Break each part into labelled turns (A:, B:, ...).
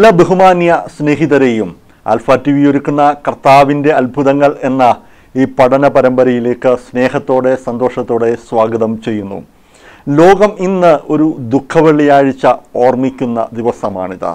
A: എല്ലാ ബഹുമാന്യ സ്നേഹിതരെയും ആൽഫ ടി വി ഒരുക്കുന്ന കർത്താവിന്റെ അത്ഭുതങ്ങൾ എന്ന ഈ പഠന പരമ്പരയിലേക്ക് സ്നേഹത്തോടെ സന്തോഷത്തോടെ സ്വാഗതം ചെയ്യുന്നു. ലോകം ഇന്ന് ഒരു ദുഃഖവെള്ളിയാഴ്ച ഓർമ്മിക്കുന്ന ദിവസമാണിത്.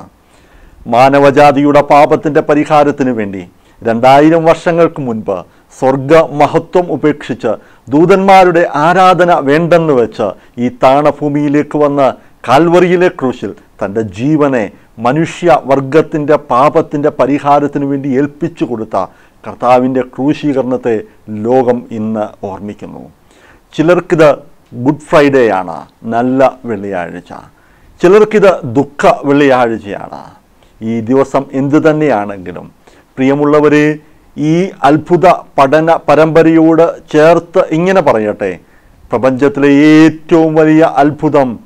A: മാനവജാതിയുടെ പാപത്തിന്റെ പരിഹാരത്തിന് വേണ്ടി രണ്ടായിരം വർഷങ്ങൾക്ക് മുൻപ് സ്വർഗ മഹത്വം ഉപേക്ഷിച്ച് ദൂതന്മാരുടെ ആരാധന വേണ്ടെന്ന് വെച്ച് ഈ താണഭൂമിയിലേക്ക് വന്ന് കാൽവറിയിലെ ക്രൂശിൽ തന്റെ ജീവനെ മനുഷ്യ വർഗത്തിന്റെ പാപത്തിന്റെ പരിഹാരത്തിന് വേണ്ടി ഏൽപ്പിച്ചു കൊടുത്ത കർത്താവിന്റെ ക്രൂശീകരണത്തെ ലോകം ഇന്ന് ഓർമ്മിക്കുന്നു. ചിലർക്കിത് ഗുഡ് ഫ്രൈഡേ ആണ് നല്ല വെള്ളിയാഴ്ച. ചിലർക്കിത് ദുഃഖ വെള്ളിയാഴ്ചയാണ്. ഈ ദിവസം എന്തു തന്നെയാണെങ്കിലും പ്രിയമുള്ളവരെ ഈ അത്ഭുത പഠന പരമ്പരയോട് ചേർത്ത് ഇങ്ങനെ പറയട്ടെ. പ്രപഞ്ചത്തിലെ ഏറ്റവും വലിയ അത്ഭുതം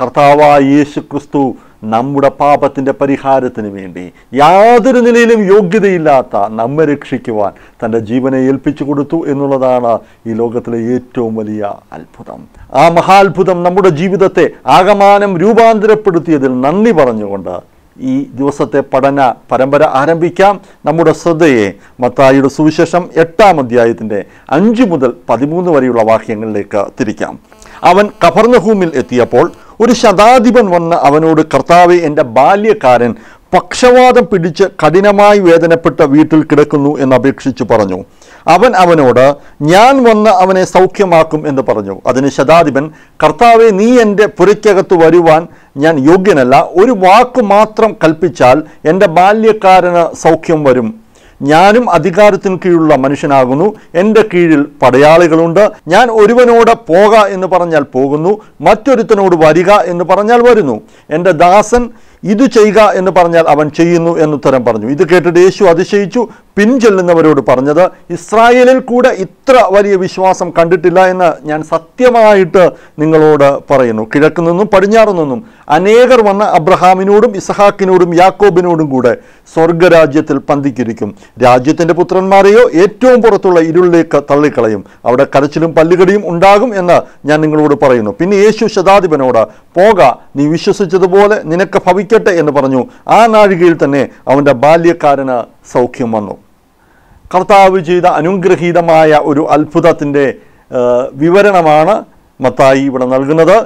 A: കർത്താവായ യേശു ക്രിസ്തു നമ്മുടെ പാപത്തിന്റെ പരിഹാരത്തിന് വേണ്ടി യാതൊരു നിലയിലും യോഗ്യതയില്ലാത്ത നമ്മെ രക്ഷിക്കുവാൻ തന്റെ ജീവനെ ഏൽപ്പിച്ചു കൊടുത്തു എന്നുള്ളതാണ് ഈ ലോകത്തിലെ ഏറ്റവും വലിയ അത്ഭുതം. ആ മഹാത്ഭുതം നമ്മുടെ ജീവിതത്തെ ആകമാനം രൂപാന്തരപ്പെടുത്തിയതിൽ നന്ദി പറഞ്ഞുകൊണ്ട് ഈ ദിവസത്തെ പഠന പരമ്പര ആരംഭിക്കാം. നമ്മുടെ ശ്രദ്ധയെ മത്തായിയുടെ സുവിശേഷം എട്ടാം അധ്യായത്തിന്റെ അഞ്ച് മുതൽ പതിമൂന്ന് വരെയുള്ള വാക്യങ്ങളിലേക്ക് തിരിക്കാം. അവൻ കഫർണഹൂമിൽ എത്തിയപ്പോൾ ഒരു ശതാധിപൻ വന്ന് അവനോട് കർത്താവെ എന്റെ ബാല്യക്കാരൻ പക്ഷവാതം പിടിച്ച് കഠിനമായി വേദനപ്പെട്ട വീട്ടിൽ കിടക്കുന്നു എന്ന് അപേക്ഷിച്ചു പറഞ്ഞു. അവൻ അവനോട് ഞാൻ വന്ന് അവനെ സൗഖ്യമാക്കും എന്ന് പറഞ്ഞു. അതിന് ശതാധിപൻ കർത്താവെ നീ എന്റെ പുരയ്ക്കകത്ത് വരുവാൻ ഞാൻ യോഗ്യനല്ല. ഒരു വാക്ക് മാത്രം കൽപ്പിച്ചാൽ എന്റെ ബാല്യക്കാരന് സൗഖ്യം വരും ഞാനും അധികാരത്തിന് കീഴിലുള്ള മനുഷ്യനാകുന്നു. എന്റെ കീഴിൽ പടയാളികളുണ്ട്. ഞാൻ ഒരുവനോട് പോക എന്ന് പറഞ്ഞാൽ പോകുന്നു. മറ്റൊരുത്തനോട് വരിക എന്ന് പറഞ്ഞാൽ വരുന്നു. എന്റെ ദാസൻ ഇത് ചെയ്യുക എന്ന് പറഞ്ഞാൽ അവൻ ചെയ്യുന്നു എന്നുത്തരം പറഞ്ഞു. ഇത് കേട്ടിട്ട് യേശു അതിശയിച്ചു. പിൻചെല്ലുന്നവരോട് പറഞ്ഞത് ഇസ്രായേലിൽ കൂടെ ഇത്ര വലിയ വിശ്വാസം കണ്ടിട്ടില്ല എന്ന് ഞാൻ സത്യമായിട്ട് നിങ്ങളോട് പറയുന്നു. കിഴക്കു നിന്നും പടിഞ്ഞാറു നിന്നും അനേകർ വന്ന അബ്രഹാമിനോടും ഇസഹാക്കിനോടും യാക്കോബിനോടും കൂടെ സ്വർഗരാജ്യത്തിൽ പന്തിക്കിരിക്കും. രാജ്യത്തിന്റെ പുത്രന്മാരെയോ ഏറ്റവും പുറത്തുള്ള ഇരുളിലേക്ക് തള്ളിക്കളയും. അവിടെ കരച്ചിലും പല്ലുകടിയും ഉണ്ടാകും എന്ന് ഞാൻ നിങ്ങളോട് പറയുന്നു. പിന്നെ യേശു ശതാധിപനോട് പോക നീ വിശ്വസിച്ചതുപോലെ നിനക്ക് ഭവിക്കട്ടെ എന്ന് പറഞ്ഞു. ആ നാഴികയിൽ തന്നെ അവന്റെ ബാല്യക്കാരന് സൗഖ്യം വന്നു. കർത്താവ് ചെയ്ത അനുഗ്രഹീതമായ ഒരു അത്ഭുതത്തിന്റെ വിവരണമാണ് മത്തായി ഇവിടെ നൽകുന്നത്.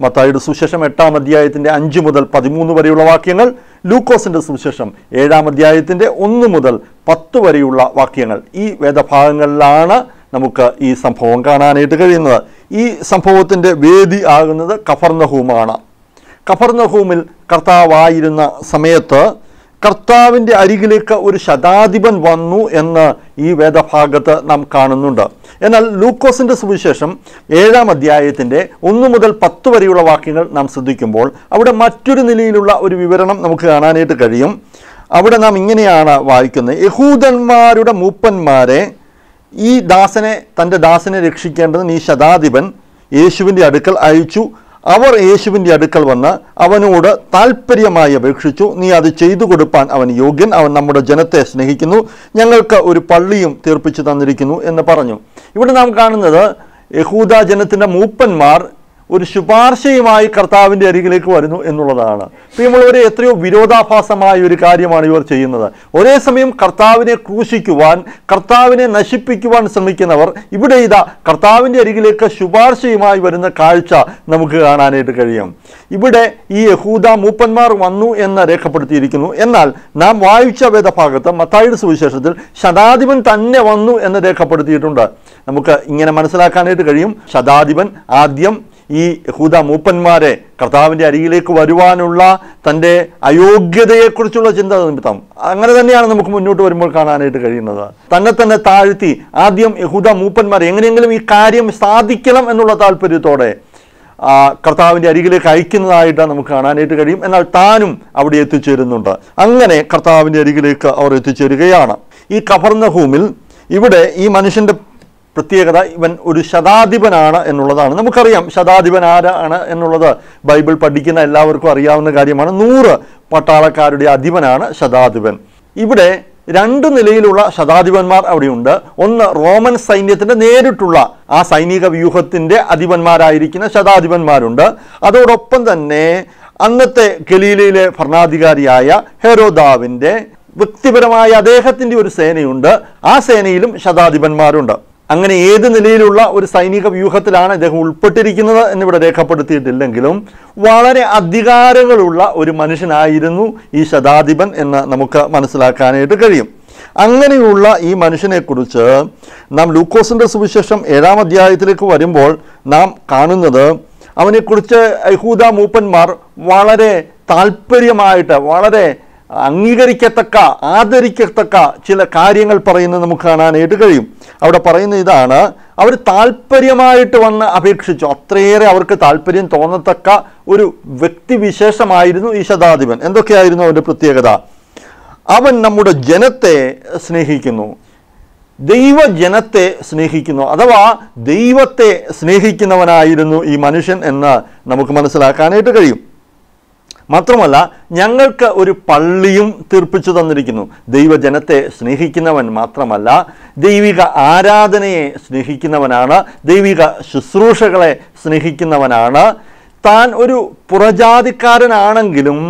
A: മത്തായിയുടെ സുശേഷം എട്ടാം അധ്യായത്തിന്റെ അഞ്ച് മുതൽ പതിമൂന്ന് വരെയുള്ള വാക്യങ്ങൾ ലൂക്കോസിന്റെ സുശേഷം ഏഴാം അധ്യായത്തിന്റെ ഒന്ന് മുതൽ പത്ത് വരെയുള്ള വാക്യങ്ങൾ. ഈ വേദഭാഗങ്ങളിലാണ് നമുക്ക് ഈ സംഭവം കാണാനായിട്ട് കഴിയുന്നത്. ഈ സംഭവത്തിന്റെ വേദി ആകുന്നത് കഫർനഹൂമാണ്. കഫർനഹൂമിൽ കർത്താവായിരുന്ന സമയത്ത് കർത്താവിന്റെ അരികിലേക്ക് ഒരു ശതാധിപൻ വന്നു എന്ന് ഈ വേദഭാഗത്ത് നാം കാണുന്നുണ്ട്. എന്നാൽ ലൂക്കോസിന്റെ സുവിശേഷം ഏഴാം അധ്യായത്തിന്റെ ഒന്ന് മുതൽ പത്ത് വരെയുള്ള വാക്യങ്ങൾ നാം ശ്രദ്ധിക്കുമ്പോൾ അവിടെ മറ്റൊരു നിലയിലുള്ള ഒരു വിവരണം നമുക്ക് കാണാനായിട്ട് കഴിയും. അവിടെ നാം ഇങ്ങനെയാണ് വായിക്കുന്നത്. യഹൂദന്മാരുടെ മൂപ്പന്മാരെ ഈ ദാസനെ തന്റെ ദാസനെ രക്ഷിക്കേണ്ടതിന് ഈ ശതാധിപൻ യേശുവിന്റെ അടുക്കൽ അയച്ചു. അവർ യേശുവിന്റെ അടുക്കൽ വന്ന് അവനോട് താല്പര്യമായി അപേക്ഷിച്ചു നീ അത് ചെയ്തു കൊടുപ്പാൻ അവൻ യോഗ്യൻ. അവൻ നമ്മുടെ ജനത്തെ സ്നേഹിക്കുന്നു. ഞങ്ങൾക്ക് ഒരു പള്ളിയും തീർപ്പിച്ചു തന്നിരിക്കുന്നു എന്ന് പറഞ്ഞു. ഇവിടെ നാം കാണുന്നത് യഹൂദ ജനത്തിന്റെ മൂപ്പന്മാർ ഒരു ശുപാർശയുമായി കർത്താവിന്റെ അരികിലേക്ക് വരുന്നു എന്നുള്ളതാണ്. പ്രിയമുള്ളവരെ എത്രയോ വിരോധാഭാസമായ ഒരു കാര്യമാണ് ഇവർ ചെയ്യുന്നത്. ഒരേ സമയം കർത്താവിനെ ക്രൂശിക്കുവാൻ കർത്താവിനെ നശിപ്പിക്കുവാൻ ശ്രമിക്കുന്നവർ ഇവിടെ ഇതാ കർത്താവിന്റെ അരികിലേക്ക് ശുപാർശയുമായി വരുന്ന കാഴ്ച നമുക്ക് കാണാനായിട്ട് കഴിയും. ഇവിടെ ഈ യഹൂദ മൂപ്പന്മാർ വന്നു എന്ന് രേഖപ്പെടുത്തിയിരിക്കുന്നു. എന്നാൽ നാം വായിച്ച വേദഭാഗത്ത് മത്തായിയുടെ സുവിശേഷത്തിൽ ശതാധിപൻ തന്നെ വന്നു എന്ന് രേഖപ്പെടുത്തിയിട്ടുണ്ട്. നമുക്ക് ഇങ്ങനെ മനസ്സിലാക്കാനായിട്ട് കഴിയും. ശതാധിപൻ ആദ്യം ഈ യഹൂദ മൂപ്പന്മാരെ കർത്താവിന്റെ അരികിലേക്ക് വരുവാനുള്ള തന്റെ അയോഗ്യതയെക്കുറിച്ചുള്ള ചിന്ത നിമിത്തം. അങ്ങനെ തന്നെയാണ് നമുക്ക് മുന്നോട്ട് വരുമ്പോൾ കാണാനായിട്ട് കഴിയുന്നത്. തന്നെ തന്നെ താഴ്ത്തി ആദ്യം യഹൂദ മൂപ്പന്മാരെ എങ്ങനെയെങ്കിലും ഈ കാര്യം സാധിക്കണം എന്നുള്ള താല്പര്യത്തോടെ കർത്താവിന്റെ അരികിലേക്ക് അയക്കുന്നതായിട്ട് നമുക്ക് കാണാനായിട്ട് കഴിയും. എന്നാൽ താനും അവിടെ എത്തിച്ചേരുന്നുണ്ട്. അങ്ങനെ കർത്താവിന്റെ അരികിലേക്ക് അവർ എത്തിച്ചേരുകയാണ്. ഈ കഫർന്നഹൂമിൽ ഇവിടെ ഈ മനുഷ്യന്റെ പ്രത്യേകത ഇവൻ ഒരു ശതാധിപനാണ് എന്നുള്ളതാണ്. നമുക്കറിയാം ശതാധിപൻ ആരാണ് എന്നുള്ളത് ബൈബിൾ പഠിക്കുന്ന എല്ലാവർക്കും അറിയാവുന്ന കാര്യമാണ്. നൂറ് പട്ടാളക്കാരുടെ അധിപനാണ് ശതാധിപൻ. ഇവിടെ രണ്ട് നിലയിലുള്ള ശതാധിപന്മാർ അവിടെയുണ്ട്. ഒന്ന് റോമൻ സൈന്യത്തിന്റെ നേരിട്ടുള്ള ആ സൈനിക വ്യൂഹത്തിന്റെ അധിപന്മാരായിരിക്കുന്ന ശതാധിപന്മാരുണ്ട്. അതോടൊപ്പം തന്നെ അന്നത്തെ ഗലീലയിലെ ഭരണാധികാരിയായ ഹെരോദാവിന്റെ വ്യക്തിപരമായ അദ്ദേഹത്തിന്റെ ഒരു സേനയുണ്ട്. ആ സേനയിലും ശതാധിപന്മാരുണ്ട്. അങ്ങനെ ഏത് നിലയിലുള്ള ഒരു സൈനിക വ്യൂഹത്തിലാണ് ഇദ്ദേഹം ഉൾപ്പെട്ടിരിക്കുന്നത് എന്നിവിടെ രേഖപ്പെടുത്തിയിട്ടില്ലെങ്കിലും വളരെ അധികാരങ്ങളുള്ള ഒരു മനുഷ്യനായിരുന്നു ഈ ശതാധിപൻ എന്ന് നമുക്ക് മനസ്സിലാക്കാനായിട്ട് കഴിയും. അങ്ങനെയുള്ള ഈ മനുഷ്യനെക്കുറിച്ച് നാം ലൂക്കോസിന്റെ സുവിശേഷം ഏഴാം അധ്യായത്തിലേക്ക് വരുമ്പോൾ നാം കാണുന്നത് അവനെക്കുറിച്ച് യഹൂദ മൂപ്പന്മാർ വളരെ താല്പര്യമായിട്ട് വളരെ അംഗീകരിക്കത്തക്ക ആദരിക്കത്തക്ക ചില കാര്യങ്ങൾ പറയുന്നത് നമുക്ക് കാണാനായിട്ട് കഴിയും. അവിടെ പറയുന്ന ഇതാണ് അവർ താല്പര്യമായിട്ട് വന്ന് അപേക്ഷിച്ചു. അത്രയേറെ അവർക്ക് താല്പര്യം തോന്നത്തക്ക ഒരു വ്യക്തിവിശേഷമായിരുന്നു ഈ ശതാധിപൻ. എന്തൊക്കെയായിരുന്നു അവന്റെ പ്രത്യേകത? അവൻ നമ്മുടെ ജനത്തെ സ്നേഹിക്കുന്നു. ദൈവജനത്തെ സ്നേഹിക്കുന്നു. അഥവാ ദൈവത്തെ സ്നേഹിക്കുന്നവനായിരുന്നു ഈ മനുഷ്യൻ എന്ന് നമുക്ക് മനസ്സിലാക്കാനായിട്ട് കഴിയും. മാത്രമല്ല ഞങ്ങൾക്ക് ഒരു പള്ളിയും തീർപ്പിച്ചു തന്നിരിക്കുന്നു. ദൈവജനത്തെ സ്നേഹിക്കുന്നവൻ മാത്രമല്ല ദൈവിക ആരാധനയെ സ്നേഹിക്കുന്നവനാണ് ദൈവിക ശുശ്രൂഷകളെ സ്നേഹിക്കുന്നവനാണ്. താൻ ഒരു പുറജാതിക്കാരനാണെങ്കിലും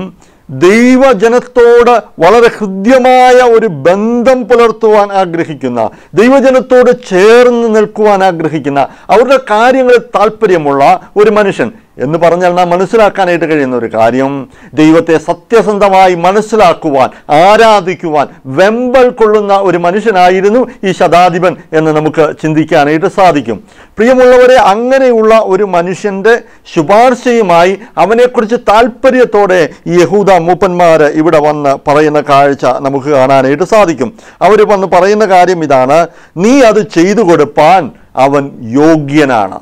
A: ദൈവജനത്തോട് വളരെ ഹൃദ്യമായ ഒരു ബന്ധം പുലർത്തുവാൻ ആഗ്രഹിക്കുന്ന ദൈവജനത്തോട് ചേർന്ന് നിൽക്കുവാൻ ആഗ്രഹിക്കുന്ന അവരുടെ കാര്യങ്ങളിൽ താല്പര്യമുള്ള ഒരു മനുഷ്യൻ എന്ന് പറഞ്ഞാൽ നാം മനസ്സിലാക്കാനായിട്ട് കഴിയുന്ന ഒരു കാര്യം. ദൈവത്തെ സത്യസന്ധമായി മനസ്സിലാക്കുവാൻ ആരാധിക്കുവാൻ വെമ്പൽ കൊള്ളുന്ന ഒരു മനുഷ്യനായിരുന്നു ഈ ശതാധിപൻ എന്ന് നമുക്ക് ചിന്തിക്കാനായിട്ട് സാധിക്കും. പ്രിയമുള്ളവരെ അങ്ങനെയുള്ള ഒരു മനുഷ്യന്റെ ശുപാർശയുമായി അവനെക്കുറിച്ച് താല്പര്യത്തോടെ യഹൂദ മൂപ്പന്മാർ ഇവിടെ വന്ന് പറയുന്ന കാഴ്ച നമുക്ക് കാണാനായിട്ട് സാധിക്കും. അവർ വന്ന് പറയുന്ന കാര്യം ഇതാണ് നീ അത് ചെയ്തു കൊടുപ്പാൻ അവൻ യോഗ്യനാണ്.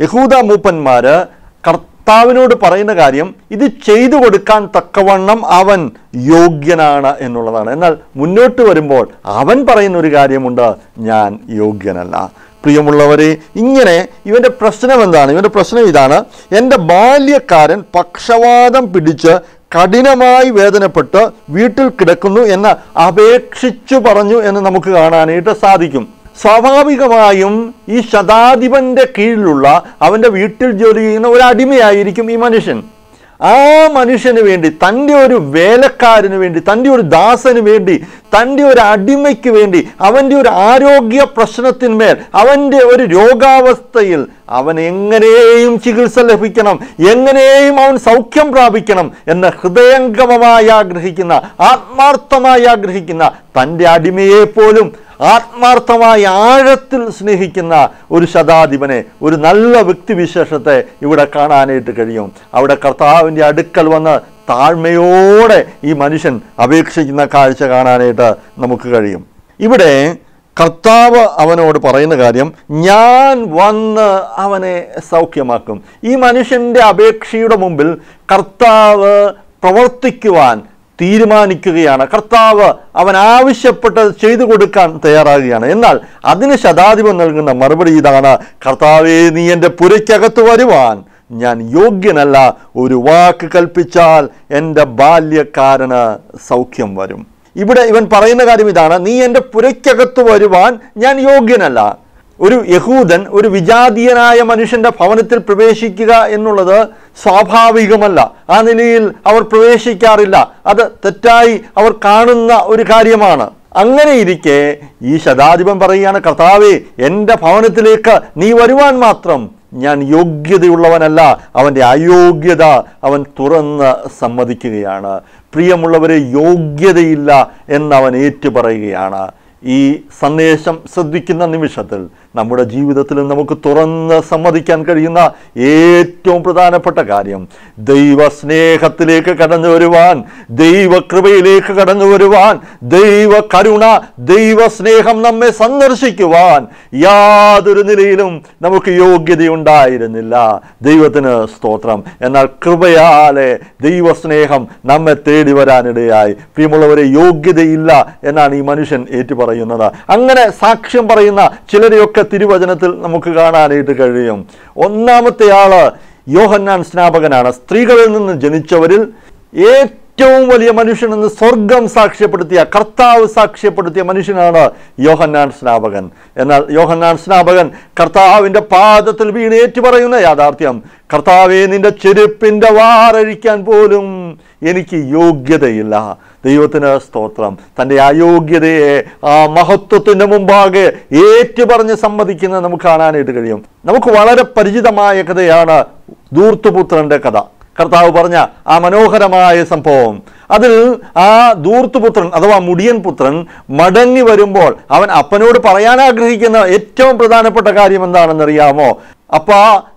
A: യഹൂദ മൂപ്പന്മാർ കർത്താവിനോട് പറയുന്ന കാര്യം ഇത് ചെയ്തു കൊടുക്കാൻ തക്കവണ്ണം അവൻ യോഗ്യനാണ് എന്നുള്ളതാണ്. എന്നാൽ മുന്നോട്ട് വരുമ്പോൾ അവൻ പറയുന്ന ഒരു കാര്യമുണ്ട് ഞാൻ യോഗ്യനല്ല. പ്രിയമുള്ളവരെ ഇങ്ങനെ ഇവന്റെ പ്രശ്നം എന്താണ്? ഇവന്റെ പ്രശ്നം ഇതാണ് എന്റെ ബാല്യക്കാരൻ പക്ഷവാതം പിടിച്ച് കഠിനമായി വേദനപ്പെട്ട് വീട്ടിൽ കിടക്കുന്നു എന്ന് അപേക്ഷിച്ചു പറഞ്ഞു എന്ന് നമുക്ക് കാണാനായിട്ട് സാധിക്കും. സ്വാഭാവികമായും ഈ ശതാധിപന്റെ കീഴിലുള്ള അവന്റെ വീട്ടിൽ ജോലി ചെയ്യുന്ന ഒരു അടിമയായിരിക്കും ഈ മനുഷ്യൻ. ആ മനുഷ്യന് വേണ്ടി തന്റെ ഒരു വേലക്കാരന് വേണ്ടി തന്റെ ഒരു ദാസന് വേണ്ടി തന്റെ ഒരു അടിമയ്ക്ക് വേണ്ടി അവന്റെ ഒരു ആരോഗ്യ പ്രശ്നത്തിന്മേൽ അവന്റെ ഒരു രോഗാവസ്ഥയിൽ അവൻ എങ്ങനെയും ചികിത്സ ലഭിക്കണം എങ്ങനെയും അവൻ സൗഖ്യം പ്രാപിക്കണം എന്ന് ഹൃദയംഗമമായി ആഗ്രഹിക്കുന്ന ആത്മാർത്ഥമായി ആഗ്രഹിക്കുന്ന തന്റെ അടിമയെ പോലും ആത്മാർത്ഥമായി ആഴത്തിൽ സ്നേഹിക്കുന്ന ഒരു ശതാധിപനെ ഒരു നല്ല വ്യക്തിവിശേഷത്തെ ഇവിടെ കാണാനായിട്ട് കഴിയും. അവിടെ കർത്താവിന്റെ അടുക്കൽ വന്ന് താഴ്മയോടെ ഈ മനുഷ്യൻ അപേക്ഷിക്കുന്ന കാഴ്ച കാണാനായിട്ട് നമുക്ക് കഴിയും. ഇവിടെ കർത്താവ് അവനോട് പറയുന്ന കാര്യം ഞാൻ വന്ന് അവനെ സൗഖ്യമാക്കും. ഈ മനുഷ്യന്റെ അപേക്ഷയുടെ മുമ്പിൽ കർത്താവ് പ്രവർത്തിക്കുവാൻ തീരുമാനിക്കുകയാണ്. കർത്താവ് അവൻ ആവശ്യപ്പെട്ടത് ചെയ്തു കൊടുക്കാൻ തയ്യാറാകുകയാണ്. എന്നാൽ അതിന് ശതാധിപൻ നൽകുന്ന മറുപടി ഇതാണ്. കർത്താവേ നീ എന്റെ പുരയ്ക്കകത്ത് വരുവാൻ ഞാൻ യോഗ്യനല്ല. ഒരു വാക്ക് കൽപ്പിച്ചാൽ എന്റെ ബാല്യക്കാരന് സൗഖ്യം വരും. ഇവിടെ ഇവൻ പറയുന്ന കാര്യം ഇതാണ്. നീ എന്റെ പുരയ്ക്കകത്ത് വരുവാൻ ഞാൻ യോഗ്യനല്ല. ഒരു യഹൂദൻ ഒരു വിജാതീയനായ മനുഷ്യന്റെ ഭവനത്തിൽ പ്രവേശിക്കുക എന്നുള്ളത് സ്വാഭാവികമല്ല. ആ നിലയിൽ അവർ പ്രവേശിക്കാറില്ല. അത് തെറ്റായി അവർ കാണുന്ന ഒരു കാര്യമാണ്. അങ്ങനെ ഇരിക്കെ ഈ ശതാധിപൻ പറയുകയാണ് കർത്താവേ എന്റെ ഭവനത്തിലേക്ക് നീ വരുവാൻ മാത്രം ഞാൻ യോഗ്യതയുള്ളവനല്ല. അവന്റെ അയോഗ്യത അവൻ തുറന്ന് സമ്മതിക്കുകയാണ്. പ്രിയമുള്ളവരെ യോഗ്യതയില്ല എന്നവൻ ഏറ്റുപറയുകയാണ്. ഈ സന്ദേശം ശ്രദ്ധിക്കുന്ന നിമിഷത്തിൽ നമ്മുടെ ജീവിതത്തിൽ നമുക്ക് തുറന്ന് സമ്മതിക്കാൻ കഴിയുന്ന ഏറ്റവും പ്രധാനപ്പെട്ട കാര്യം ദൈവസ്നേഹത്തിലേക്ക് കടന്നു വരുവാൻ ദൈവകൃപയിലേക്ക് കടന്നു വരുവാൻ ദൈവ കരുണ ദൈവ സ്നേഹം നമ്മെ സന്ദർശിക്കുവാൻ യാതൊരു നിലയിലും നമുക്ക് യോഗ്യതയുണ്ടായിരുന്നില്ല. ദൈവത്തിന് സ്തോത്രം. എന്നാൽ കൃപയാലെ ദൈവസ്നേഹം നമ്മെ തേടി വരാനിടയായി. പ്രിയമുള്ളവരെ യോഗ്യതയില്ല എന്നാണ് ഈ മനുഷ്യൻ ഏറ്റുപറയുന്നത്. അങ്ങനെ സാക്ഷ്യം പറയുന്ന ചിലരെയൊക്കെ തിരുവചനത്തിൽ നമുക്ക് കാണാനായിട്ട് കഴിയും. ഒന്നാമത്തെ ആൾ യോഹന്നാൻ സ്നാപകനാണ്. സ്ത്രീകളിൽ നിന്ന് ജനിച്ചവരിൽ ഏറ്റവും വലിയ മനുഷ്യനെന്ന് സ്വർഗം സാക്ഷ്യപ്പെടുത്തിയ കർത്താവ് സാക്ഷ്യപ്പെടുത്തിയ മനുഷ്യനാണ് യോഹന്നാൻ സ്നാപകൻ. എന്നാൽ യോഹന്നാൻ സ്നാപകൻ കർത്താവിന്റെ പാദത്തിൽ വീണേറ്റു ഏറ്റുപറയുന്ന യാഥാർത്ഥ്യം കർത്താവെ നിന്റെ ചെരുപ്പിന്റെ വാറഴിക്കാൻ പോലും എനിക്ക് യോഗ്യതയില്ല. ദൈവത്തിന് സ്തോത്രം. തന്റെ അയോഗ്യതയെ ആ മഹത്വത്തിന്റെ മുമ്പാകെ ഏറ്റുപറഞ്ഞ് സമ്മതിക്കുന്നത് നമുക്ക് കാണാനായിട്ട് കഴിയും. നമുക്ക് വളരെ പരിചിതമായ കഥയാണ് ദൂർത്തുപുത്രന്റെ കഥ. കർത്താവ് പറഞ്ഞ ആ മനോഹരമായ സംഭവം. അതിൽ ആ ദൂർത്തുപുത്രൻ അഥവാ മുടിയൻ പുത്രൻ മടങ്ങി വരുമ്പോൾ അവൻ അപ്പനോട് പറയാൻ ആഗ്രഹിക്കുന്ന ഏറ്റവും പ്രധാനപ്പെട്ട കാര്യം എന്താണെന്നറിയാമോ? അപ്പ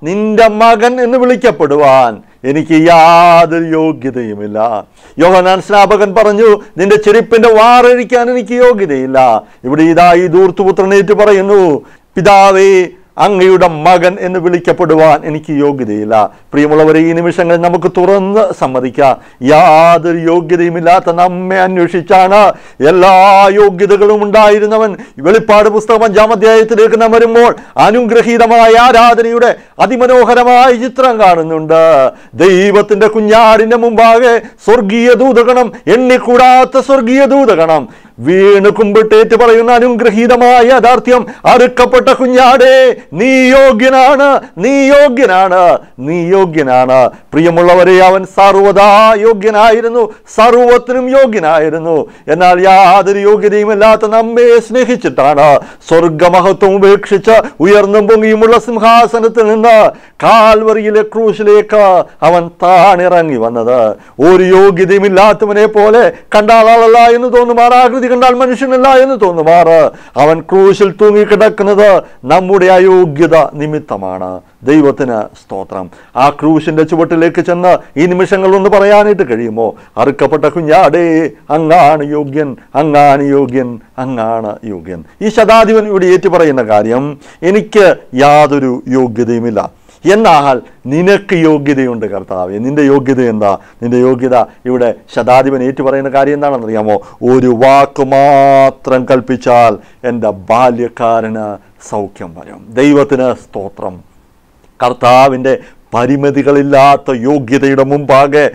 A: നിന്റെ മകൻ എന്ന് വിളിക്കപ്പെടുവാൻ. എനിക്ക് യാതൊരു യോഗ്യതയുമില്ല. യോഹനാൻ സ്നാപകൻ പറഞ്ഞു നിന്റെ ചെരുപ്പിന്റെ വാറഴിക്കാൻ എനിക്ക് യോഗ്യതയില്ല. ഇവിടെ ഇതാ ഈ ദൂർത്തുപുത്രനേറ്റ് പറയുന്നു പിതാവേ അങ്ങയുടെ മകൻ എന്ന് വിളിക്കപ്പെടുവാൻ എനിക്ക് യോഗ്യതയില്ല. പ്രിയമുള്ളവരെ ഈ നിമിഷങ്ങളിൽ നമുക്ക് തുറന്ന് സമ്മതിക്കാം. യാതൊരു യോഗ്യതയുമില്ലാത്ത നമ്മെ അന്വേഷിച്ചാണ് എല്ലാ യോഗ്യതകളും ഉണ്ടായിരുന്നവൻ. വെളിപ്പാട് പുസ്തകം അഞ്ചാം അധ്യായത്തിലേക്ക് നാം വരുമ്പോൾ അനുഗ്രഹീതമായ ആരാധനയുടെ അതിമനോഹരമായ ചിത്രം കാണുന്നുണ്ട്. ദൈവത്തിന്റെ കുഞ്ഞാടിന്റെ മുമ്പാകെ സ്വർഗീയ ദൂതഗണം എണ്ണിക്കൂടാത്ത സ്വർഗീയ ദൂതഗണം. വീണ് കുമ്പിട്ടേറ്റ് പറയുന്ന അനുഗ്രഹീതമായ യാഥാർത്ഥ്യം അറുക്കപ്പെട്ട കുഞ്ഞാടേ നീ യോഗ്യനാണ് നീ യോഗ്യനാണ് നീ യോഗ്യനാണ്. പ്രിയമുള്ളവരെ അവൻ സർവതാ യോഗ്യനായിരുന്നു സർവത്തിനും യോഗ്യനായിരുന്നു. എന്നാൽ യാതൊരു യോഗ്യതയുമില്ലാത്ത നമ്മെ സ്നേഹിച്ചിട്ടാണ് സ്വർഗമഹത്വം ഉപേക്ഷിച്ച് ഉയർന്നും പൊങ്ങിയുമുള്ള സിംഹാസനത്തിൽ നിന്ന് കാൽവറിയിലെ ക്രൂശിലേക്ക് അവൻ താണിറങ്ങി വന്നത്. ഒരു യോഗ്യതയുമില്ലാത്തവനെ പോലെ കണ്ടാളല്ല എന്ന് തോന്നുമാർ ആകൃതി കണ്ടാൽ മനുഷ്യനല്ല എന്ന് തോന്നുമാറ്. അവൻ ക്രൂശിൽ തൂങ്ങിക്കിടക്കുന്നത് നമ്മുടെ അയോഗ്യത നിമിത്തമാണ്. ദൈവത്തിന് സ്തോത്രം. ആ ക്രൂശിന്റെ ചുവട്ടിലേക്ക് ചെന്ന് ഈ നിമിഷങ്ങൾ ഒന്ന് പറയാനായിട്ട് കഴിയുമോ? അറുക്കപ്പെട്ട കുഞ്ഞാടേ അങ്ങാണ് യോഗ്യൻ അങ്ങാണ് യോഗ്യൻ അങ്ങാണ് യോഗ്യൻ. ഈ ശതാധിപൻ ഇവിടെ ഏറ്റു പറയുന്ന കാര്യം എനിക്ക് യാതൊരു യോഗ്യതയുമില്ല. എന്നാൽ നിനക്ക് യോഗ്യതയുണ്ട് കർത്താവെ. നിന്റെ യോഗ്യത എന്താ? നിന്റെ യോഗ്യത ഇവിടെ ശതാധിപൻ ഏറ്റു പറയുന്ന കാര്യം എന്താണെന്നറിയാമോ? ഒരു വാക്ക് മാത്രം കൽപ്പിച്ചാൽ എന്റെ ബാല്യക്കാരന് സൗഖ്യം വരും. ദൈവത്തിന് സ്തോത്രം. കർത്താവിന്റെ പരിമിതികളില്ലാത്ത യോഗ്യതയുടെ മുമ്പാകെ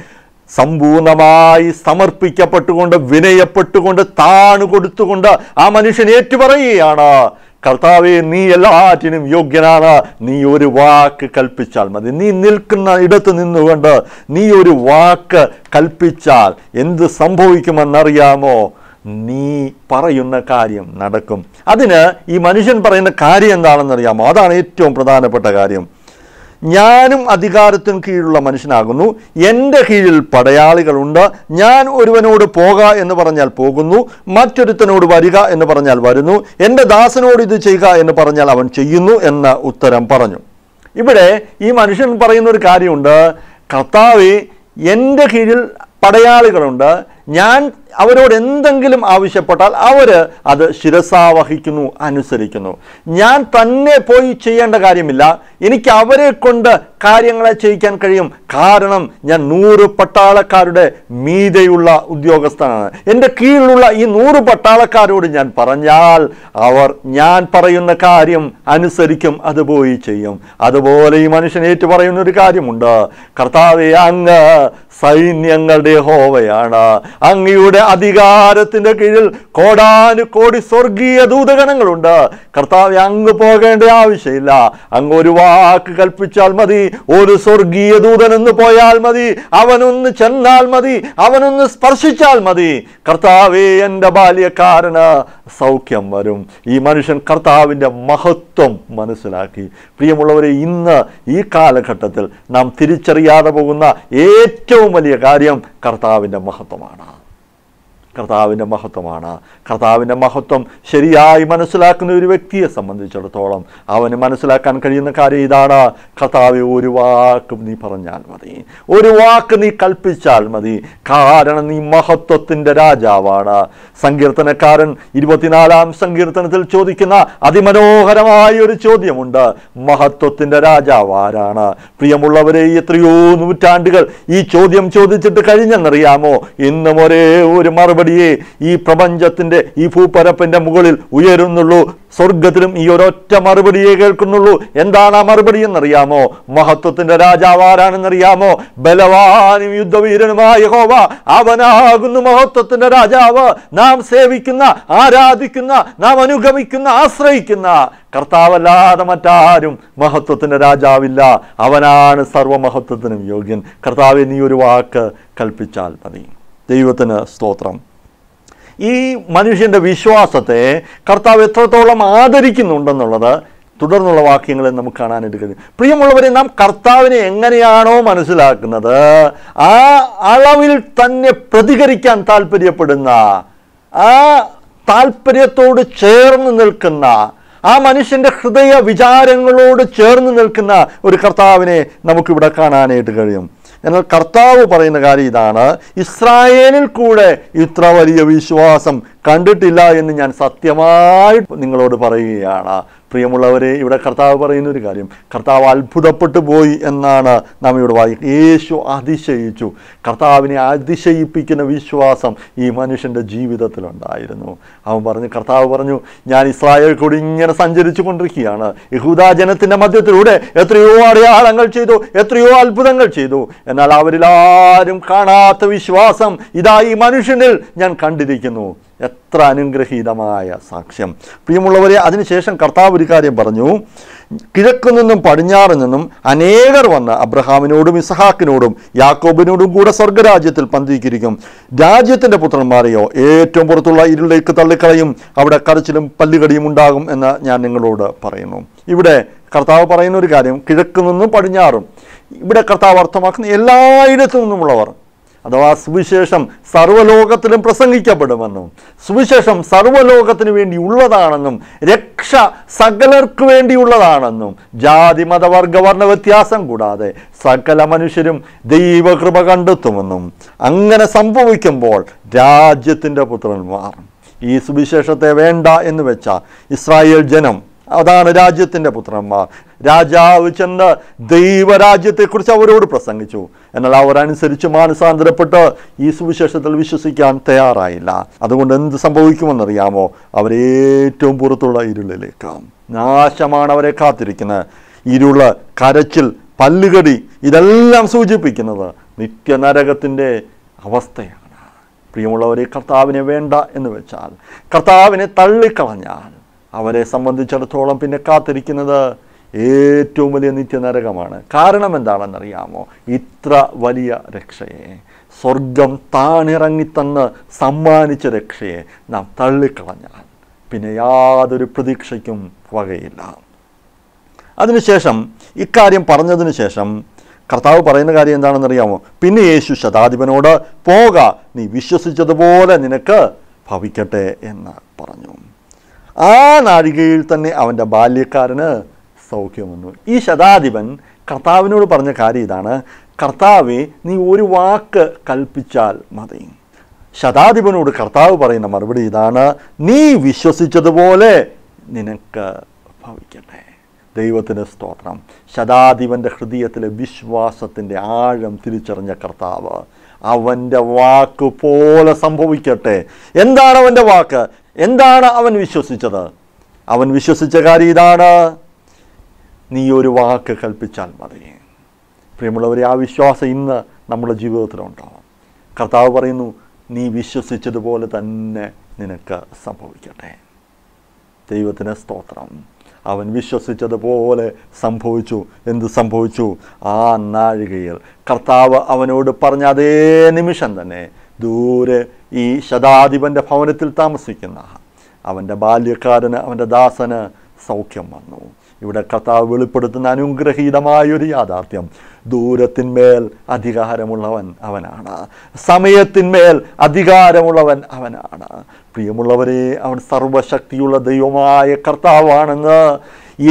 A: സമ്പൂർണമായി സമർപ്പിക്കപ്പെട്ടുകൊണ്ട് വിനയപ്പെട്ടുകൊണ്ട് താണു കൊടുത്തുകൊണ്ട് ആ മനുഷ്യൻ ഏറ്റുപറയുകയാണ്. കർത്താവെ നീ എല്ലാറ്റിനും യോഗ്യനാണ്. നീ ഒരു വാക്ക് കൽപ്പിച്ചാൽ മതി. നീ നിൽക്കുന്ന ഇടത്ത് നിന്നുകൊണ്ട് നീ ഒരു വാക്ക് കൽപ്പിച്ചാൽ എന്ത് സംഭവിക്കുമെന്നറിയാമോ? നീ പറയുന്ന കാര്യം നടക്കും. അതിന് ഈ മനുഷ്യൻ പറയുന്ന കാര്യം എന്താണെന്നറിയാമോ? അതാണ് ഏറ്റവും പ്രധാനപ്പെട്ട കാര്യം. ഞാനും അധികാരത്തിന് കീഴിലുള്ള മനുഷ്യനാകുന്നു. എന്റെ കീഴിൽ പടയാളികളുണ്ട്. ഞാൻ ഒരുവനോട് പോക എന്ന് പറഞ്ഞാൽ പോകുന്നു. മറ്റൊരുത്തനോട് വരിക എന്ന് പറഞ്ഞാൽ വരുന്നു. എന്റെ ദാസനോട് ഇത് ചെയ്യുക എന്ന് പറഞ്ഞാൽ അവൻ ചെയ്യുന്നു എന്ന ഉത്തരം പറഞ്ഞു. ഇവിടെ ഈ മനുഷ്യൻ പറയുന്ന ഒരു കാര്യമുണ്ട്. കർത്താവ് എന്റെ കീഴിൽ പടയാളികളുണ്ട്. ഞാൻ അവരോട് എന്തെങ്കിലും ആവശ്യപ്പെട്ടാൽ അവർ അത് ശിരസാവഹിക്കുന്നു അനുസരിക്കുന്നു. ഞാൻ തന്നെ പോയി ചെയ്യേണ്ട കാര്യമില്ല. എനിക്ക് അവരെ കൊണ്ട് കാര്യങ്ങളെ ചെയ്യിക്കാൻ കഴിയും. കാരണം ഞാൻ നൂറ് പട്ടാളക്കാരുടെ മീതയുള്ള ഉദ്യോഗസ്ഥനാണ്. എന്റെ കീഴിലുള്ള ഈ നൂറ് പട്ടാളക്കാരോട് ഞാൻ പറഞ്ഞാൽ അവർ ഞാൻ പറയുന്ന കാര്യം അനുസരിക്കും അത് പോയി ചെയ്യും. അതുപോലെ ഈ മനുഷ്യൻ ഏറ്റു പറയുന്ന ഒരു കാര്യമുണ്ട്. കർത്താവെ അങ്ങ് സൈന്യങ്ങളുടെ ഹോവയാണ്. അങ്ങയുടെ അധികാരത്തിന്റെ കീഴിൽ കോടാനു കോടി സ്വർഗീയ ദൂതഗണങ്ങളുണ്ട്. കർത്താവ് അങ്ങ് പോകേണ്ട ആവശ്യമില്ല. അങ്ങ് ഒരു വാക്ക് കൽപ്പിച്ചാൽ മതി. ഒരു സ്വർഗീയ ദൂതനൊന്ന് പോയാൽ മതി. അവനൊന്ന് ചെന്നാൽ മതി. അവനൊന്ന് സ്പർശിച്ചാൽ മതി. കർത്താവേ എന്റെ ബാല്യക്കാരന് സൗഖ്യം വരും. ഈ മനുഷ്യൻ കർത്താവിന്റെ മഹത്വം മനസ്സിലാക്കി. പ്രിയമുള്ളവരെ ഇന്ന് ഈ കാലഘട്ടത്തിൽ നാം തിരിച്ചറിയാതെ പോകുന്ന ഏറ്റവും വലിയ കാര്യം കർത്താവിന്റെ മഹത്വമാണ്. കർത്താവിന്റെ മഹത്വമാണ്. കർത്താവിന്റെ മഹത്വം ശരിയായി മനസ്സിലാക്കുന്ന ഒരു വ്യക്തിയെ സംബന്ധിച്ചിടത്തോളം അവന് മനസ്സിലാക്കാൻ കഴിയുന്ന കാര്യം ഇതാണ്. കർത്താവ് ഒരു വാക്ക് നീ പറഞ്ഞാൽ മതി. ഒരു വാക്ക് നീ കൽപ്പിച്ചാൽ മതി. കാരണം നീ മഹത്വത്തിന്റെ രാജാവാണ്. സങ്കീർത്തനക്കാരൻ ഇരുപത്തിനാലാം സങ്കീർത്തനത്തിൽ ചോദിക്കുന്ന അതിമനോഹരമായ ഒരു ചോദ്യമുണ്ട്. മഹത്വത്തിന്റെ രാജാവ് ആരാണ്? പ്രിയമുള്ളവരെ എത്രയോ നൂറ്റാണ്ടുകൾ ഈ ചോദ്യം ചോദിച്ചിട്ട് കഴിഞ്ഞെന്നറിയാമോ? ഇന്നും ഒരേ ഒരു മറുപടി മറുപടിയെ ഈ പ്രപഞ്ചത്തിന്റെ ഈ ഭൂപരപ്പിന്റെ മുകളിൽ ഉയരുന്നുള്ളൂ. സ്വർഗത്തിലും ഈ ഒരൊറ്റ മറുപടിയെ കേൾക്കുന്നുള്ളൂ. എന്താണ് ആ മറുപടി എന്നറിയാമോ? മഹത്വത്തിന്റെ രാജാവ് ആരാണെന്നറിയാമോ? ബലവാനും യുദ്ധവീരനുമായ ഹോവ അവനാകുന്നു മഹത്വത്തിന്റെ രാജാവ്. നാം സേവിക്കുന്ന ആരാധിക്കുന്ന നാം അനുഗമിക്കുന്ന ആശ്രയിക്കുന്ന കർത്താവല്ലാതെ മറ്റാരും മഹത്വത്തിന്റെ രാജാവില്ല. അവനാണ് സർവമഹത്വത്തിനും യോഗ്യൻ. കർത്താവ് നീ ഒരു വാക്ക് കൽപ്പിച്ചാൽ മതി. ദൈവത്തിന് സ്തോത്രം. ഈ മനുഷ്യന്റെ വിശ്വാസത്തെ കർത്താവ് എത്രത്തോളം ആദരിക്കുന്നുണ്ടെന്നുള്ളത് തുടർന്നുള്ള വാക്യങ്ങളിൽ നമുക്ക് കാണാനായിട്ട് കഴിയും. പ്രിയമുള്ളവരെ നാം കർത്താവിനെ എങ്ങനെയാണോ മനസ്സിലാക്കുന്നത് ആ അളവിൽ തന്നെ പ്രതികരിക്കാൻ താല്പര്യപ്പെടുന്ന ആ താല്പര്യത്തോട് ചേർന്ന് നിൽക്കുന്ന ആ മനുഷ്യന്റെ ഹൃദയ വിചാരങ്ങളോട് ചേർന്ന് നിൽക്കുന്ന ഒരു കർത്താവിനെ നമുക്കിവിടെ കാണാനായിട്ട് കഴിയും. എന്നാൽ കർത്താവ് പറയുന്ന കാര്യം ഇതാണ്. ഇസ്രായേലിൽ കൂടെ ഇത്ര വലിയ വിശ്വാസം കണ്ടിട്ടില്ല എന്ന് ഞാൻ സത്യമായി നിങ്ങളോട് പറയുകയാണ്. പ്രിയമുള്ളവരെ ഇവിടെ കർത്താവ് പറയുന്ന ഒരു കാര്യം. കർത്താവ് അത്ഭുതപ്പെട്ടു പോയി എന്നാണ് നാം ഇവിടെ വായി യേശു അതിശയിച്ചു. കർത്താവിനെ അതിശയിപ്പിക്കുന്ന വിശ്വാസം ഈ മനുഷ്യന്റെ ജീവിതത്തിലുണ്ടായിരുന്നു. അവൻ പറഞ്ഞു കർത്താവ് പറഞ്ഞു ഞാൻ ഇസ്രായേൽ കൂടി ഇങ്ങനെ സഞ്ചരിച്ചു കൊണ്ടിരിക്കുകയാണ്. യഹൂദാ ജനത്തിന്റെ മധ്യത്തിലൂടെ എത്രയോ അടയാളങ്ങൾ ചെയ്തു എത്രയോ അത്ഭുതങ്ങൾ ചെയ്തു. എന്നാൽ അവരിലാരും കാണാത്ത വിശ്വാസം ഇതാ ഈ മനുഷ്യനിൽ ഞാൻ കണ്ടിരിക്കുന്നു. എത്ര അനുഗ്രഹീതമായ സാക്ഷ്യം. പ്രിയമുള്ളവരെ അതിനുശേഷം കർത്താവ് ഒരു കാര്യം പറഞ്ഞു. കിഴക്കു നിന്നും പടിഞ്ഞാറ് നിന്നും അനേകർ വന്ന് അബ്രഹാമിനോടും ഇസഹാക്കിനോടും യാക്കോബിനോടും കൂടെ സ്വർഗരാജ്യത്തിൽ പന്തിക്കിരിക്കും രാജ്യത്തിന്റെ പുത്രന്മാരെയോ ഏറ്റവും പുറത്തുള്ള ഇരുളിലേക്ക് തള്ളിക്കളയും. അവിടെ കരച്ചിലും പല്ലുകടിയും ഉണ്ടാകും എന്ന് ഞാൻ നിങ്ങളോട് പറയുന്നു. ഇവിടെ കർത്താവ് പറയുന്ന ഒരു കാര്യം കിഴക്കു നിന്നും പടിഞ്ഞാറും. ഇവിടെ കർത്താവ് അർത്ഥമാക്കുന്ന എല്ലായിടത്തു നിന്നുമുള്ളവർ അഥവാ സുവിശേഷം സർവലോകത്തിലും പ്രസംഗിക്കപ്പെടുമെന്നും സുവിശേഷം സർവലോകത്തിന് വേണ്ടി ഉള്ളതാണെന്നും രക്ഷ സകലർക്ക് വേണ്ടിയുള്ളതാണെന്നും ജാതി മതവർഗ വർണ വ്യത്യാസം കൂടാതെ സകല മനുഷ്യരും ദൈവകൃപ കണ്ടെത്തുമെന്നും അങ്ങനെ സംഭവിക്കുമ്പോൾ രാജ്യത്തിന്റെ പുത്രന്മാർ ഈ സുവിശേഷത്തെ വേണ്ട എന്ന് വെച്ച ഇസ്രായേൽ ജനം അതാണ് രാജ്യത്തിന്റെ പുത്രന്മാർ. രാജാവ് ചെന്ന് ദൈവരാജ്യത്തെക്കുറിച്ച് അവരോട് പ്രസംഗിച്ചു. എന്നാൽ അവർ അനുസരിച്ച് മാനസാന്തരപ്പെട്ട് ഈ സുവിശേഷത്തിൽ വിശ്വസിക്കാൻ തയ്യാറായില്ല. അതുകൊണ്ട് എന്ത് സംഭവിക്കുമെന്നറിയാമോ? അവരേറ്റവും പുറത്തുള്ള ഇരുളിലേക്ക്. നാശമാണ് അവരെ കാത്തിരിക്കുന്നത്. ഇരുൾ കരച്ചിൽ പല്ലുകടി ഇതെല്ലാം സൂചിപ്പിക്കുന്നത് നിത്യനരകത്തിന്റെ അവസ്ഥയാണ്. പ്രിയമുള്ളവരെ കർത്താവിനെ വേണ്ട എന്ന് വെച്ചാൽ കർത്താവിനെ തള്ളിക്കളഞ്ഞാൽ അവരെ സംബന്ധിച്ചിടത്തോളം പിന്നെ കാത്തിരിക്കുന്നത് ഏറ്റവും വലിയ നിത്യനരകമാണ്. കാരണം എന്താണെന്നറിയാമോ ഇത്ര വലിയ രക്ഷയെ സ്വർഗം താണിറങ്ങിത്തന്ന് സമ്മാനിച്ച രക്ഷയെ നാം തള്ളിക്കളഞ്ഞാൽ പിന്നെ യാതൊരു പ്രതീക്ഷയ്ക്കും വകയില്ല. അതിനുശേഷം ഇക്കാര്യം പറഞ്ഞതിന് ശേഷം കർത്താവ് പറയുന്ന കാര്യം എന്താണെന്നറിയാമോ? പിന്നെ യേശു ശതാധിപനോട് പോക നീ വിശ്വസിച്ചതുപോലെ നിനക്ക് ഭവിക്കട്ടെ എന്ന് പറഞ്ഞു. ആ നാഴികയിൽ തന്നെ അവന്റെ ബാല്യക്കാരന് സൗഖ്യം വന്നു ഈ ശതാധിപൻ കർത്താവിനോട് പറഞ്ഞ കാര്യം ഇതാണ്. കർത്താവെ നീ ഒരു വാക്ക് കൽപ്പിച്ചാൽ മതി. ശതാധിപനോട് കർത്താവ് പറയുന്ന മറുപടി ഇതാണ്. നീ വിശ്വസിച്ചതുപോലെ നിനക്ക് ഭവിക്കട്ടെ. ദൈവത്തിന് സ്തോത്രം. ശതാധിപന്റെ ഹൃദയത്തിലെ വിശ്വാസത്തിന്റെ ആഴം തിരിച്ചറിഞ്ഞ കർത്താവ് അവന്റെ വാക്ക് പോലെ സംഭവിക്കട്ടെ. എന്താണ് അവന്റെ വാക്ക്? എന്താണ് അവൻ വിശ്വസിച്ചത്? അവൻ വിശ്വസിച്ച കാര്യം ഇതാണ്. നീ ഒരു വാക്ക് കൽപ്പിച്ചാൽ മതി. പ്രിയമുള്ളവരെ ആ വിശ്വാസം ഇന്ന് നമ്മുടെ ജീവിതത്തിലുണ്ടാവും കർത്താവ് പറയുന്നു നീ വിശ്വസിച്ചതുപോലെ തന്നെ നിനക്ക് സംഭവിക്കട്ടെ. ദൈവത്തിന് സ്തോത്രം. അവൻ വിശ്വസിച്ചതുപോലെ സംഭവിച്ചു. എന്ത് സംഭവിച്ചു? ആ നാഴികയിൽ. കർത്താവ് അവനോട് പറഞ്ഞ അതേ നിമിഷം തന്നെ ദൂരെ ഈ ശതാധിപന്റെ ഭവനത്തിൽ താമസിക്കുന്ന അവന്റെ ബാല്യക്കാരന് അവന്റെ ദാസന് സൗഖ്യം വന്നു. ഇവിടെ കർത്താവ് വെളിപ്പെടുത്തുന്ന അനുഗ്രഹീതമായൊരു യാഥാർത്ഥ്യം. ദൂരത്തിന്മേൽ അധികാരമുള്ളവൻ അവനാണ്. സമയത്തിന്മേൽ അധികാരമുള്ളവൻ അവനാണ്. പ്രിയമുള്ളവരെ അവൻ സർവശക്തിയുള്ള ദൈവമായ കർത്താവാണെന്ന്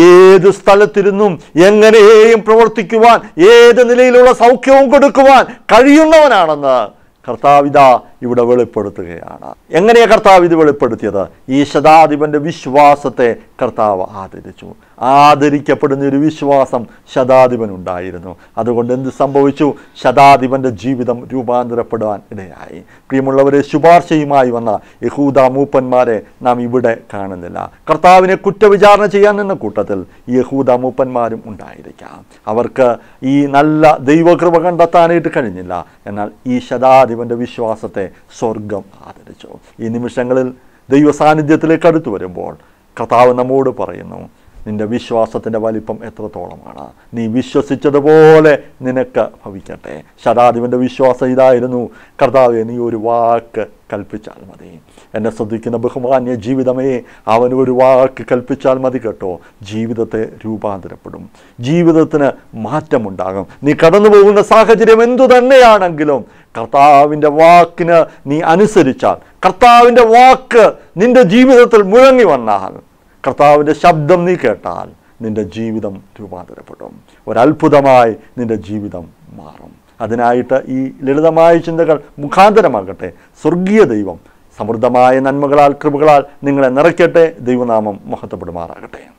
A: ഏത് സ്ഥലത്തിരുന്നും എങ്ങനെയും പ്രവർത്തിക്കുവാൻ ഏത് നിലയിലുള്ള സൗഖ്യവും കൊടുക്കുവാൻ കഴിയുന്നവനാണെന്ന് കർത്താവിത ഇവിടെ വെളിപ്പെടുത്തുകയാണ്. എങ്ങനെയാണ് കർത്താവ് ഇത് വെളിപ്പെടുത്തിയത്? ഈ ശതാധിപന്റെ വിശ്വാസത്തെ കർത്താവ് ആദരിച്ചു. ആദരിക്കപ്പെടുന്ന ഒരു വിശ്വാസം ശതാധിപനുണ്ടായിരുന്നു. അതുകൊണ്ട് എന്ത് സംഭവിച്ചു? ശതാധിപന്റെ ജീവിതം രൂപാന്തരപ്പെടുവാൻ ഇടയായി. പ്രിയമുള്ളവരെ ശുപാർശയുമായി വന്ന യഹൂദ മൂപ്പന്മാരെ നാം ഇവിടെ കാണുന്നില്ല. കർത്താവിനെ കുറ്റവിചാരണ ചെയ്യാൻ നിന്ന കൂട്ടത്തിൽ യഹൂദ മൂപ്പന്മാരും ഉണ്ടായിരിക്കാം. അവർക്ക് ഈ നല്ല ദൈവകൃപ കണ്ടെത്താനായിട്ട് കഴിഞ്ഞില്ല. എന്നാൽ ഈ ശതാധിപന്റെ വിശ്വാസത്തെ സ്വർഗം. ആദരിച്ചു. ഈ നിമിഷങ്ങളിൽ ദൈവ സാന്നിധ്യത്തിലേക്ക് അടുത്തു വരുമ്പോൾ കർത്താവ് നമ്മോട് പറയുന്നു നിന്റെ വിശ്വാസത്തിന്റെ വലിപ്പം എത്രത്തോളമാണ്. നീ വിശ്വസിച്ചതുപോലെ നിനക്ക് ഭവിക്കട്ടെ. ശതാധിപന്റെ വിശ്വാസം ഇതായിരുന്നു. കർത്താവെ നീ ഒരു വാക്ക് കൽപ്പിച്ചാൽ മതി. എന്നെ ശ്രദ്ധിക്കുന്ന ബഹുമാന്യ ജീവിതമേ അവൻ ഒരു വാക്ക് കൽപ്പിച്ചാൽ മതി കേട്ടോ. ജീവിതത്തെ രൂപാന്തരപ്പെടും. ജീവിതത്തിന് മാറ്റമുണ്ടാകും. നീ കടന്നു പോകുന്ന സാഹചര്യം എന്തു തന്നെയാണെങ്കിലും കർത്താവിന്റെ വാക്കിന് നീ അനുസരിച്ചാൽ. കർത്താവിന്റെ വാക്ക് നിന്റെ ജീവിതത്തിൽ മുഴങ്ങി വന്നാൽ. കർത്താവിന്റെ ശബ്ദം നീ കേട്ടാൽ നിന്റെ ജീവിതം രൂപാന്തരപ്പെടും. ഒരത്ഭുതമായി നിന്റെ ജീവിതം മാറും. അതിനായിട്ട് ഈ ലളിതമായ ചിന്തകൾ മുഖാന്തരമാകട്ടെ. സ്വർഗീയ ദൈവം സമൃദ്ധമായ നന്മകളാൽ കൃപകളാൽ നിങ്ങളെ നിറയ്ക്കട്ടെ. ദൈവനാമം മഹത്വപ്പെടുമാറാകട്ടെ.